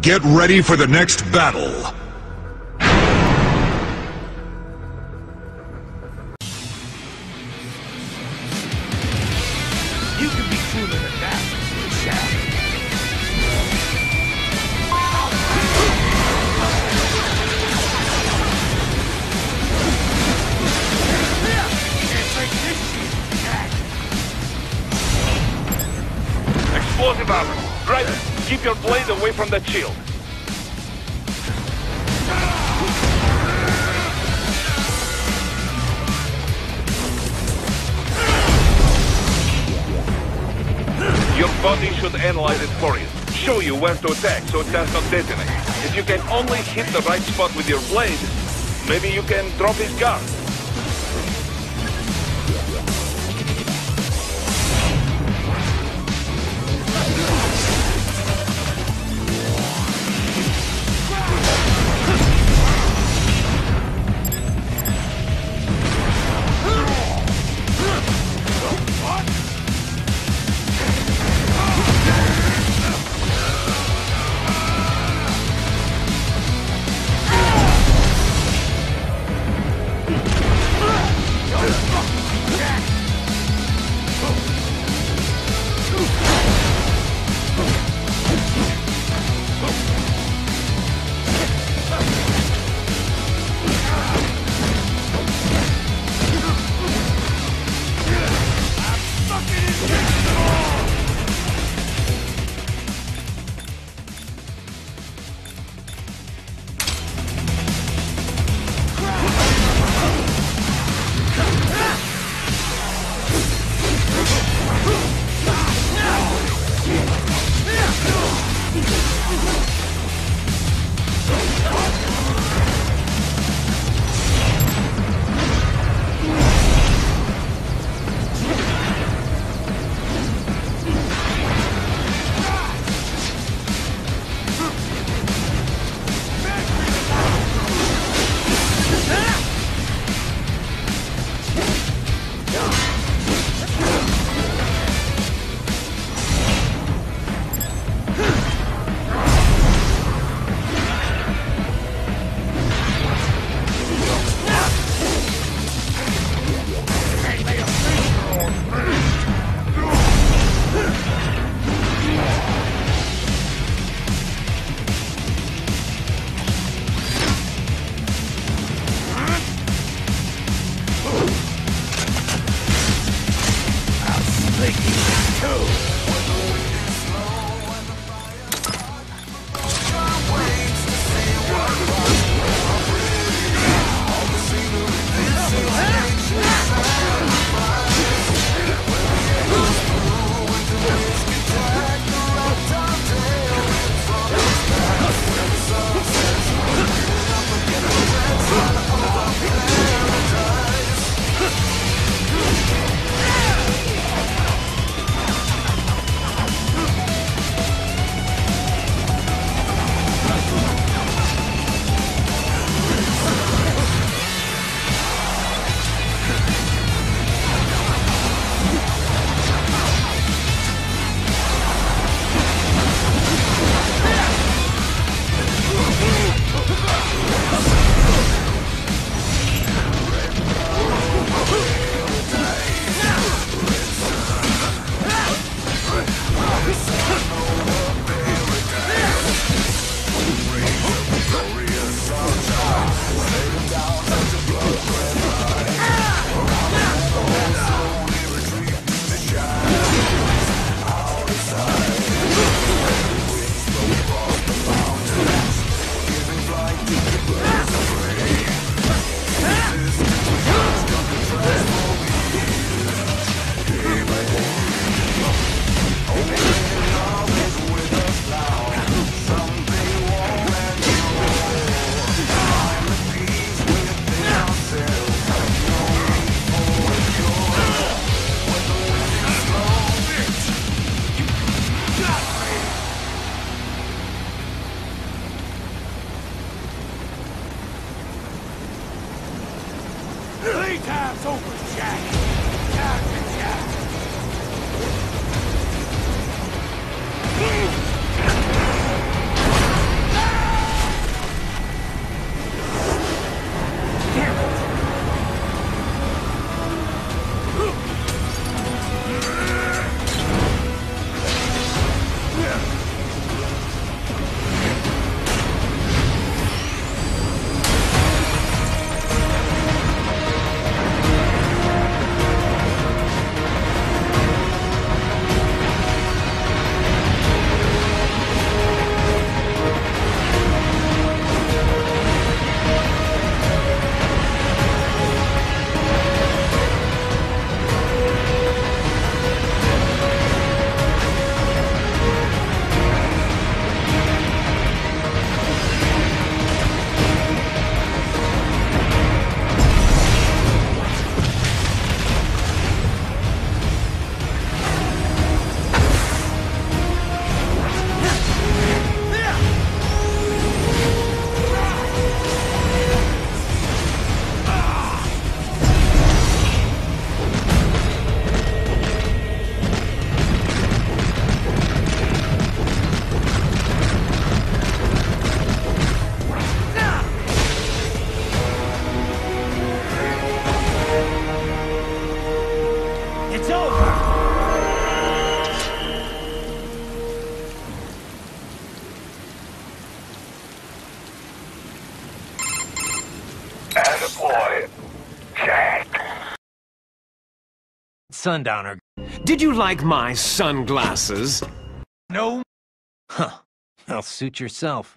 Get ready for the next battle. You can be cooler than that, Shaft. Explosive armor. Right. Keep your blade away from that shield. Your body should analyze it for you. Show you where to attack so it does not detonate. If you can only hit the right spot with your blade, maybe you can drop his guard. It's over! Sundowner. Did you like my sunglasses? No Huh. I'll suit yourself.